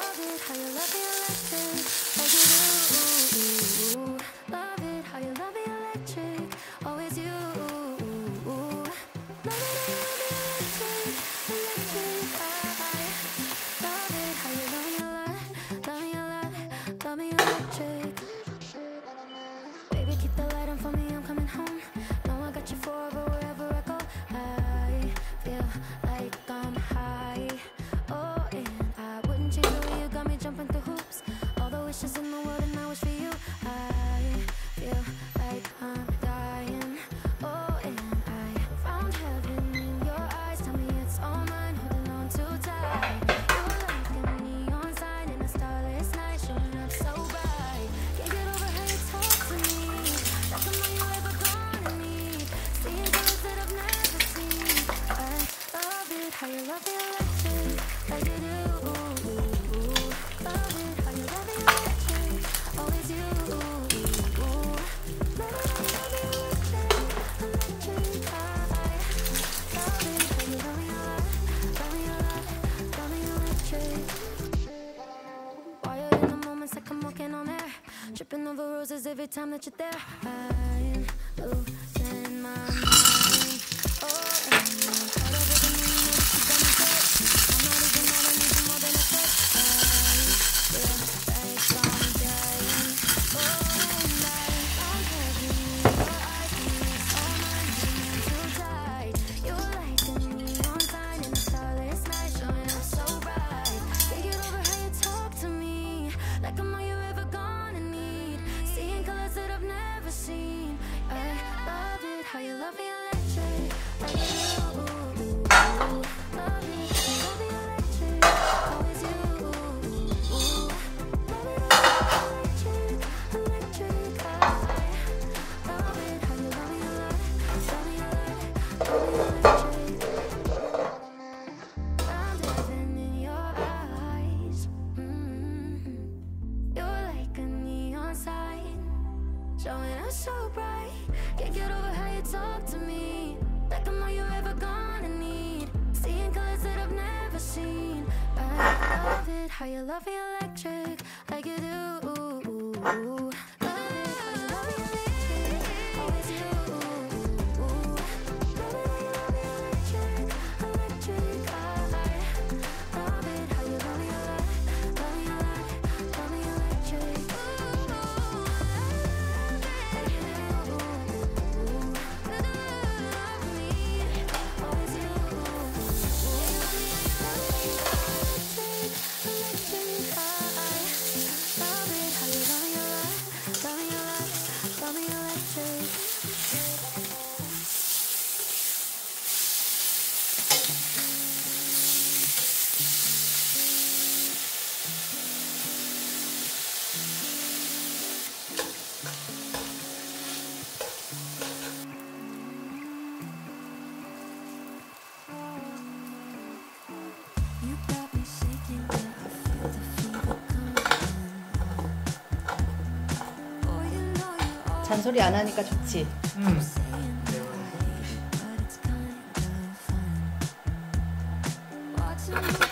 love it, how you love me, it. roses every time that you're there. I'm, ooh. scene I love it, how you love me electric Like you do. 잔소리 안 하니까 좋지. 음. 음.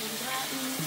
Obrigado.